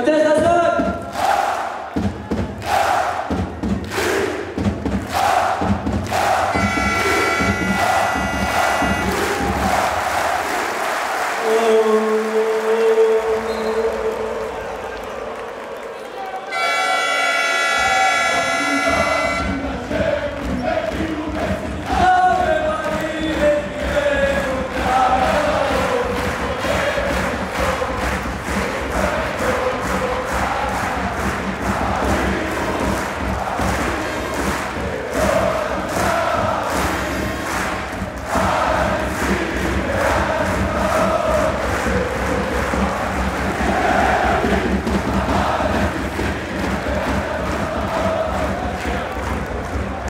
Até Oh.